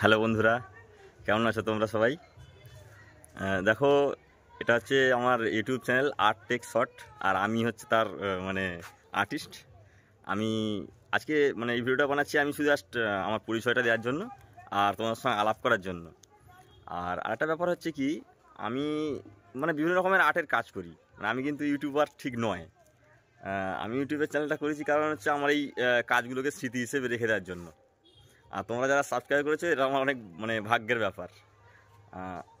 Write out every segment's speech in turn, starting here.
Hello বন্ধুরা, কেমন আছো তোমরা সবাই? দেখো, এটা হচ্ছে আমার YouTube channel art tech shot আর আমি হচ্ছে তার মানে আর্টিস্ট। আমি আজকে মানে এই ভিডিওটা বানাচ্ছি আমি শুধু জাস্ট আমার পরিচয়টা দেওয়ার জন্য আর তোমার সঙ্গে আলাপ করার জন্য। আর আরেকটা ব্যাপার হচ্ছে কি, আমি মানে বিভিন্ন রকমের আর্টের কাজ করি। মানে আমি কিন্তু ইউটিউবার ঠিক নয়। আমি ইউটিউবের চ্যানেলটা করেছি কারণ হচ্ছে আমার এই কাজগুলোকে স্মৃতি হিসেবে রেখে দেওয়ার জন্য। আর তোমরা যারা সাবস্ক্রাইব করেছ, এটা আমার অনেক মানে ভাগ্যের ব্যাপার।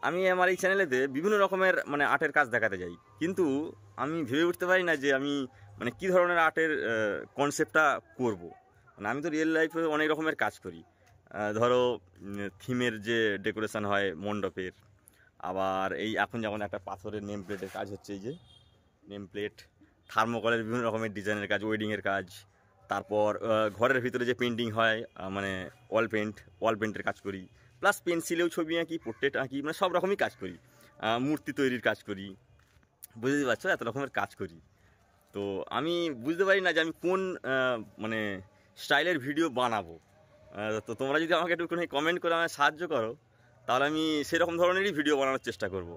আমি আমার এই চ্যানেলেতে বিভিন্ন রকমের মানে আর্টের কাজ দেখাতে যাই। কিন্তু আমি ভেবে উঠতে পারি না যে আমি মানে কী ধরনের আর্টের কনসেপ্টটা করব। মানে আমি তো রিয়েল লাইফে অনেক রকমের কাজ করি। ধরো থিমের যে ডেকোরেশন হয় মণ্ডপের, আবার এই এখন যেমন একটা পাথরের নেম প্লেটের কাজ হচ্ছে এই যে নেম প্লেট থার্মোকলের বিভিন্ন রকমের ডিজাইনের কাজ ওয়েডিংয়ের কাজ তারপর ঘরের ভিতরে যে পেন্টিং হয় মানে ওয়াল পেন্ট ওয়াল পেন্টের কাজ করি। প্লাস পেন্সিলেও ছবি আঁকি পোর্ট্রেট আঁকি মানে সব রকমই কাজ করি। মূর্তি তৈরির কাজ করি। বুঝতে পারছ? এত রকমের কাজ করি। তো আমি বুঝতে পারি না যে আমি কোন মানে স্টাইলের ভিডিও বানাবো। তো তোমরা যদি আমাকে একটুখানি কমেন্ট করে আমায় সাহায্য করো, তাহলে আমি সেরকম ধরনেরই ভিডিও বানানোর চেষ্টা করব।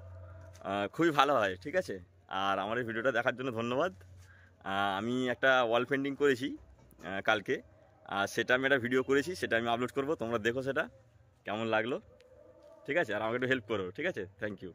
খুবই ভালো হয়, ঠিক আছে? আর আমার এই ভিডিওটা দেখার জন্য ধন্যবাদ। আমি একটা ওয়াল পেন্টিং করেছি। কালকে। আর সেটা আমি একটা ভিডিও করেছি, সেটা আমি আপলোড করব, তোমরা দেখো সেটা, কেমন লাগল। ঠিক আছে? আর আমাকে একটু হেল্প করো, ঠিক আছে? Thank you